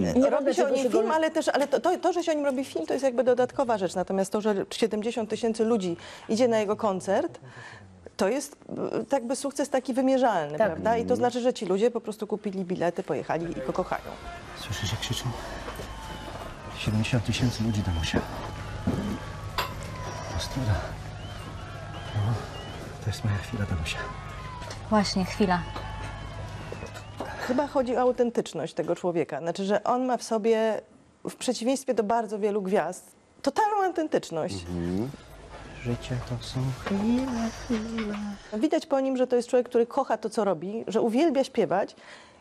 Nie robię Robi się o nim film, ale też, ale to, to, to, że się o nim robi film, to jest jakby dodatkowa rzecz. Natomiast to, że 70 tysięcy ludzi idzie na jego koncert, to jest e, tak by sukces taki wymierzalny, Tak. prawda? I to znaczy, że ci ludzie po prostu kupili bilety, pojechali i go kochają. Słyszysz, jak krzyczą? 70 tysięcy ludzi tam usiadło. Prostuda. No, to jest moja chwila, Danusia. Właśnie, chwila. Chyba chodzi o autentyczność tego człowieka. Znaczy, że on ma w sobie, w przeciwieństwie do bardzo wielu gwiazd, totalną autentyczność. Życie to są chwile, chwile. Widać po nim, że to jest człowiek, który kocha to, co robi, że uwielbia śpiewać.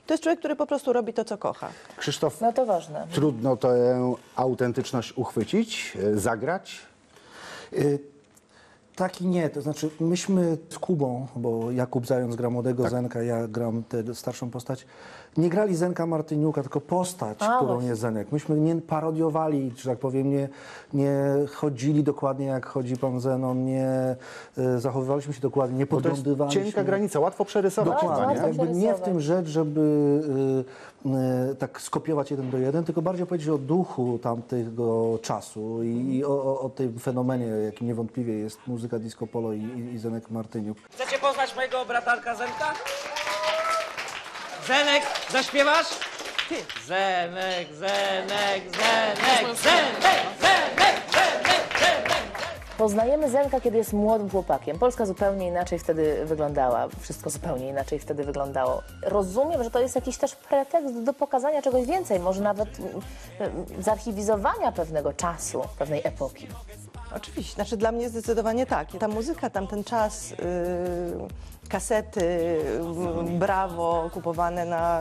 To jest człowiek, który po prostu robi to, co kocha. Krzysztof, No to ważne. trudno tę autentyczność uchwycić, e, zagrać. Y, Tak i nie, to znaczy myśmy z Kubą, bo Jakub Zając gra młodego Zenka, ja gram tę starszą postać, nie grali Zenka Martyniuka, tylko postać, A, którą właśnie. jest Zenek. Myśmy nie parodiowali, że tak powiem, nie, nie chodzili dokładnie jak chodzi pan Zenon, nie y, zachowywaliśmy się dokładnie, nie Bo to jest podglądywaliśmy. cienka granica, łatwo przerysować. Dokładnie, łatwo jakby nie w tym rzecz, żeby y, y, tak skopiować jeden do jeden, tylko bardziej powiedzieć o duchu tamtego czasu i, i o, o, o tym fenomenie, jakim niewątpliwie jest muzyka disco polo i, i, i Zenek Martyniuk. Chcecie poznać mojego bratanka Zenka? Zenek, zaśpiewasz? Ty. Zenek, Zenek, Zenek, Zenek, Zenek, Zenek, Zenek. Poznajemy Zenka, kiedy jest młodym chłopakiem. Polska zupełnie inaczej wtedy wyglądała. Wszystko zupełnie inaczej wtedy wyglądało. Rozumiem, że to jest jakiś też pretekst do pokazania czegoś więcej, może nawet mm, zarchiwizowania pewnego czasu, pewnej epoki. Oczywiście, znaczy dla mnie zdecydowanie tak. Ta muzyka, tamten czas, yy, kasety, yy, brawo, kupowane na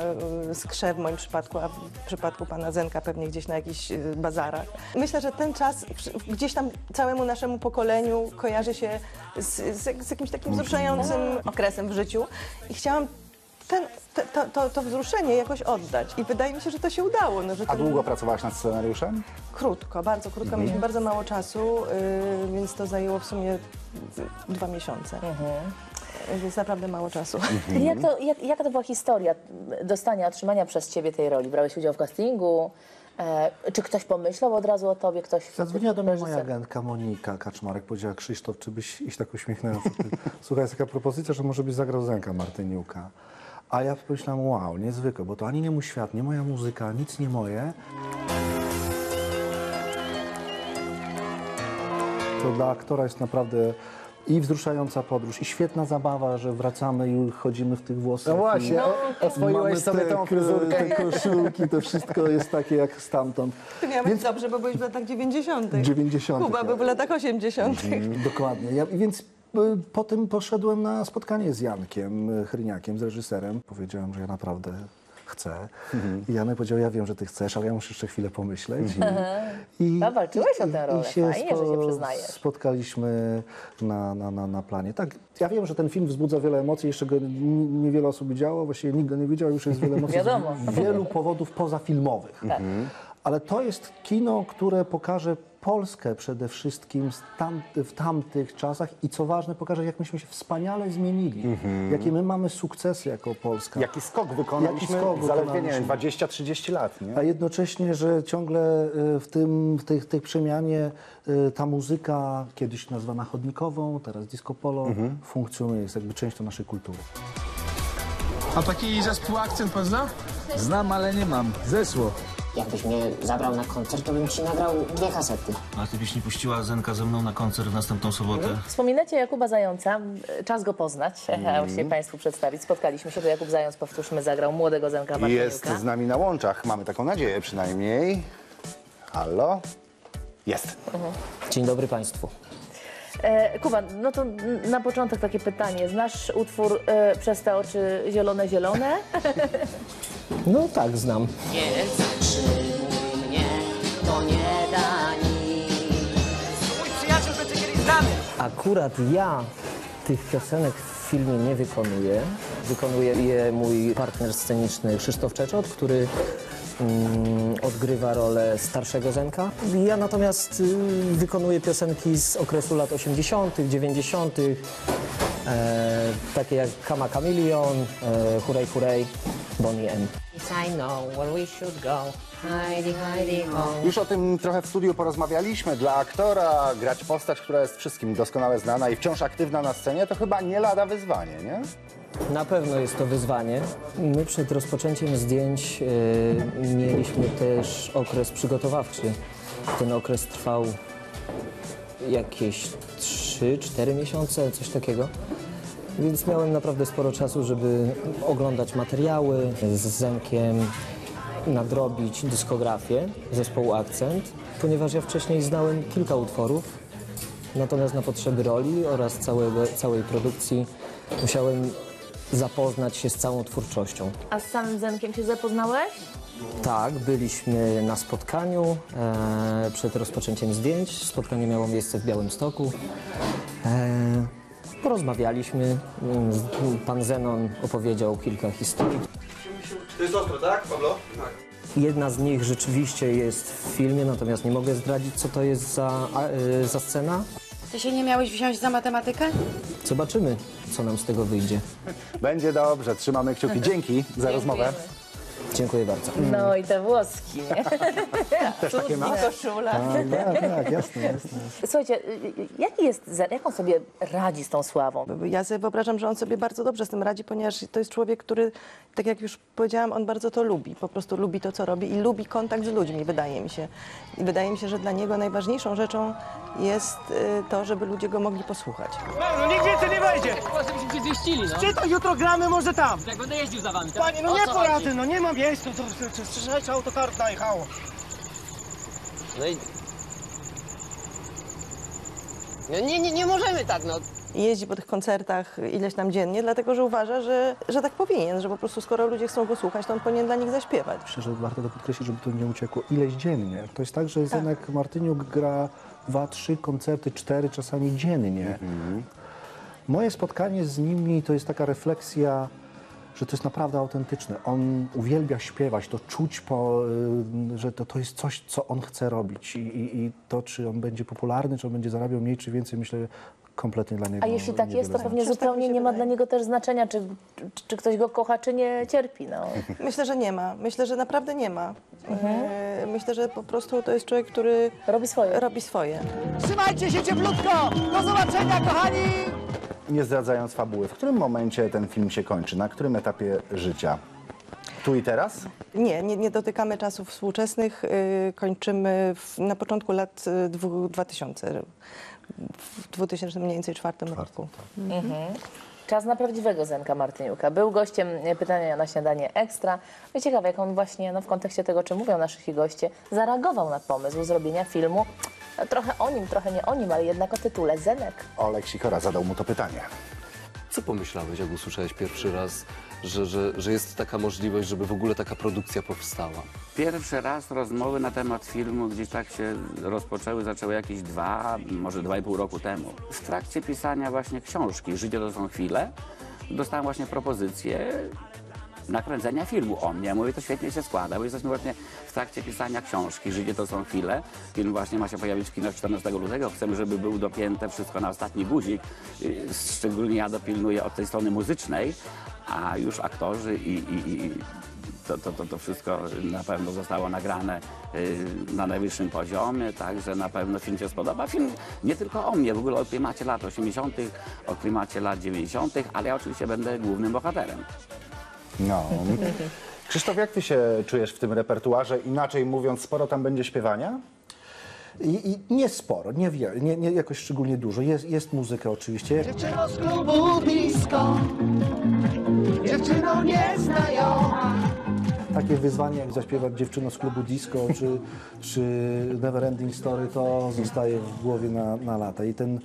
yy, skrze w moim przypadku, a w przypadku pana Zenka pewnie gdzieś na jakichś yy, bazarach. Myślę, że ten czas przy- gdzieś tam całemu naszemu pokoleniu kojarzy się z, z, z jakimś takim wzruszającym okresem w życiu i chciałam ten, te, to, to, to wzruszenie jakoś oddać. I wydaje mi się, że to się udało. No, że A ten- długo pracowałaś nad scenariuszem? Krótko, bardzo krótko. Mieliśmy bardzo mało czasu, yy, więc to zajęło w sumie y, dwa miesiące. Y, Więc naprawdę mało czasu. Jak to, jak, jaka to była historia dostania, otrzymania przez ciebie tej roli? Brałeś udział w castingu? E, czy ktoś pomyślał od razu o tobie? Ktoś Zadzwoniła do mnie reżyser? moja agentka Monika Kaczmarek, powiedziała Krzysztof, czy byś iść tak uśmiechnęła. Słuchaj, jest taka propozycja, że może byś zagrał Zenka Martyniuka. A ja pomyślałem, wow, niezwykle, bo to ani nie mój świat, nie moja muzyka, nic nie moje. To dla aktora jest naprawdę i wzruszająca podróż, i świetna zabawa, że wracamy i chodzimy w tych włosach. No właśnie, i o- oswoiłeś sobie te, tą fryzurkę. Te koszulki, to wszystko jest takie jak stamtąd. Ty miałeś dobrze, bo byłeś w latach 90. 90. Kuba był w latach 80. Mm, Dokładnie. Ja, więc potem poszedłem na spotkanie z Jankiem y, Chryniakiem, z reżyserem. Powiedziałem, że ja naprawdę chcę. I Janek powiedział, ja wiem, że ty chcesz, ale ja muszę jeszcze chwilę pomyśleć. I, i, A walczyłeś o tę rolę. Fajnie, że się przyznajesz. Spotkaliśmy na, na, na, na planie. Tak, ja wiem, że ten film wzbudza wiele emocji, jeszcze go niewiele osób widziało, właściwie nikt go nie widział, już jest wiele emocji Wiadomo. z wielu powodów pozafilmowych. Tak. Ale to jest kino, które pokaże Polskę przede wszystkim tam, w tamtych czasach i co ważne, pokaże, jak myśmy się wspaniale zmienili, jakie my mamy sukcesy jako Polska. Jaki skok wykonaliśmy Jaki skok w zaledwie, nie wiem, wykonaliśmy. 20-30 lat, nie? A jednocześnie, że ciągle y, w, tym, w tej, tej przemianie y, ta muzyka, kiedyś nazwana chodnikową, teraz disco polo, funkcjonuje, jest jakby częścią naszej kultury. A taki zespół akcent pan zna? Znam, ale nie mam. Zeszło. Jakbyś mnie zabrał na koncert, to bym ci nagrał dwie kasety. A ty byś nie puściła Zenka ze mną na koncert w następną sobotę? Wspominacie Jakuba Zająca. Czas go poznać, Mhm. właściwie Państwu przedstawić. Spotkaliśmy się, to Jakub Zając, powtórzmy, zagrał młodego Zenka Martyniuka. Jest z nami na łączach, mamy taką nadzieję przynajmniej. Halo? Jest. Dzień dobry Państwu. E, Kuba, no to na początek takie pytanie. Znasz utwór e, Przez te oczy zielone, zielone? No tak, znam. Nie zatrzymuj mnie, to nie da nic. Mój przyjaciel będzie kiedyś znany. Akurat ja tych piosenek w filmie nie wykonuję. Wykonuje je mój partner sceniczny Krzysztof Czeczot, który mm, odgrywa rolę starszego Zenka. Ja natomiast y, wykonuję piosenki z okresu lat 80., 90., e, takie jak Kama Chameleon, e, Hurej Hurej, Bonnie M. I know where we should go. Heidi, Heidi, ho. Już o tym trochę w studiu porozmawialiśmy. Dla aktora grać postać, która jest wszystkim doskonale znana i wciąż aktywna na scenie, to chyba nie lada wyzwanie, nie? Na pewno jest to wyzwanie. My przed rozpoczęciem zdjęć e, mieliśmy też okres przygotowawczy. Ten okres trwał jakieś 3-4 miesiące, coś takiego. Więc miałem naprawdę sporo czasu, żeby oglądać materiały z Zenkiem, nadrobić dyskografię zespołu Akcent, ponieważ ja wcześniej znałem kilka utworów, natomiast na potrzeby roli oraz całego, całej produkcji musiałem zapoznać się z całą twórczością. A z samym Zenkiem się zapoznałeś? Tak, byliśmy na spotkaniu e, przed rozpoczęciem zdjęć. Spotkanie miało miejsce w Białymstoku. E, porozmawialiśmy. Mm, Pan Zenon opowiedział kilka historii. To jest ostro, tak, Pablo? Jedna z nich rzeczywiście jest w filmie, natomiast nie mogę zdradzić, co to jest za, a, e, za scena. Ty się nie miałeś wziąć za matematykę? Zobaczymy, co nam z tego wyjdzie. Będzie dobrze, trzymamy kciuki. Dzięki za rozmowę. Dziękuję bardzo. No i te włoski, nie? Też takie masz? Koszula. Tak, tak, tak, jasne, jasne. Słuchajcie, y, y, jaki jest? Jak on sobie radzi z tą sławą? Ja sobie wyobrażam, że on sobie bardzo dobrze z tym radzi, ponieważ to jest człowiek, który, tak jak już powiedziałam, on bardzo to lubi. Po prostu lubi to, co robi i lubi kontakt z ludźmi, wydaje mi się. I wydaje mi się, że dla niego najważniejszą rzeczą jest y, to, żeby ludzie go mogli posłuchać. No nikt więcej nie wejdzie! Żebyśmy się zmieścili, no. Czy to jutro gramy, może tam? Jak będę jeździł za wami, tak? Panie, no nie poradzę, no nie ma miejsca, to, to, to, sześć autokarów najechało. No i... No nie, nie, nie możemy tak, no. Jeździ po tych koncertach ileś tam dziennie, dlatego że uważa, że, że tak powinien, że po prostu skoro ludzie chcą go słuchać, to on powinien dla nich zaśpiewać. Myślę, że warto to podkreślić, żeby to nie uciekło ileś dziennie. To jest tak, że Zenek Martyniuk gra dwa, trzy koncerty, cztery czasami dziennie. Moje spotkanie z nimi to jest taka refleksja, że to jest naprawdę autentyczne. On uwielbia śpiewać, to czuć, po, y, że to, to jest coś, co on chce robić. I, i, I to, czy on będzie popularny, czy on będzie zarabiał mniej, czy więcej, myślę, kompletnie dla niego A jeśli tak jest, to znaczy. pewnie tak zupełnie nie ma dla niego też znaczenia, czy, czy, czy ktoś go kocha, czy nie cierpi. No. Myślę, że nie ma. Myślę, że naprawdę nie ma. E, Myślę, że po prostu to jest człowiek, który Robi swoje. robi swoje. Trzymajcie się cieplutko! Do zobaczenia, kochani! Nie zdradzając fabuły, w którym momencie ten film się kończy? Na którym etapie życia? Tu i teraz? Nie, nie, nie dotykamy czasów współczesnych. y, Kończymy w, na początku lat y, dwu- 2000, w 2000 mniej więcej czwartym roku. Czas na prawdziwego Zenka Martyniuka. Był gościem e, pytania na śniadanie ekstra. No i ciekawe, jak on właśnie no, w kontekście tego, czym mówią nasi goście, zareagował na pomysł zrobienia filmu. No, trochę o nim, trochę nie o nim, ale jednak o tytule Zenek. Olek Sikora zadał mu to pytanie. Co pomyślałeś, jak usłyszałeś pierwszy raz, że, że, że jest taka możliwość, żeby w ogóle taka produkcja powstała? Pierwszy raz rozmowy na temat filmu gdzieś tak się rozpoczęły, zaczęły jakieś dwa, może dwa i pół roku temu. W trakcie pisania właśnie książki Życie to są chwile dostałem właśnie propozycję nakręcenia filmu o mnie. Mówię, to świetnie się składa, bo jesteśmy właśnie w trakcie pisania książki Życie to są chwile. Film właśnie ma się pojawić w kinach 14 lutego. Chcemy, żeby był dopięte wszystko na ostatni guzik. Y, Szczególnie ja dopilnuję od tej strony muzycznej, a już aktorzy i, i, i to, to, to, to wszystko na pewno zostało nagrane y, na najwyższym poziomie, także na pewno film się spodoba. Film nie tylko o mnie, w ogóle o klimacie lat 80., o klimacie lat 90., ale ja oczywiście będę głównym bohaterem. No. Krzysztof, jak ty się czujesz w tym repertuarze? Inaczej mówiąc, sporo tam będzie śpiewania? I, I nie sporo, nie, wie, nie, nie jakoś szczególnie dużo. Jest, jest muzyka oczywiście. Dziewczyno z klubu disco, dziewczyno nieznajoma. Takie wyzwanie jak zaśpiewać dziewczyno z klubu disco czy, czy Neverending Story to zostaje w głowie na, na lata. I ten